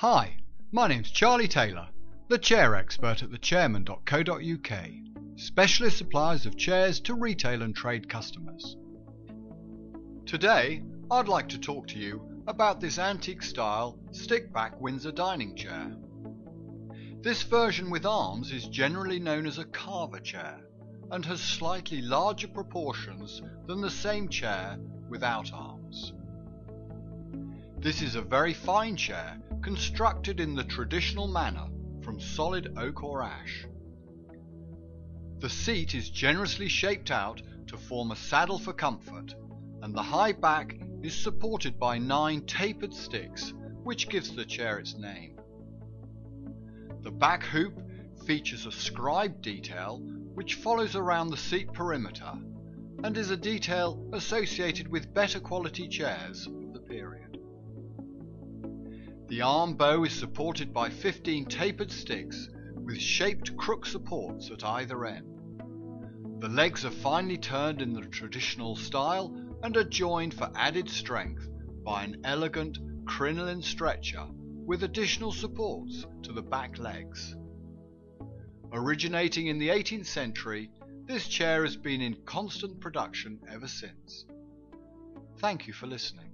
Hi, my name's Charlie Taylor, the chair expert at thechairmen.co.uk, specialist suppliers of chairs to retail and trade customers. Today, I'd like to talk to you about this antique style stick back Windsor dining chair. This version with arms is generally known as a carver chair and has slightly larger proportions than the same chair without arms. This is a very fine chair constructed in the traditional manner from solid oak or ash. The seat is generously shaped out to form a saddle for comfort and the high back is supported by nine tapered sticks which gives the chair its name. The back hoop features a scribe detail which follows around the seat perimeter and is a detail associated with better quality chairs of the period. The arm bow is supported by 15 tapered sticks with shaped crook supports at either end. The legs are finely turned in the traditional style and are joined for added strength by an elegant crinoline stretcher with additional supports to the back legs. Originating in the 18th century, this chair has been in constant production ever since. Thank you for listening.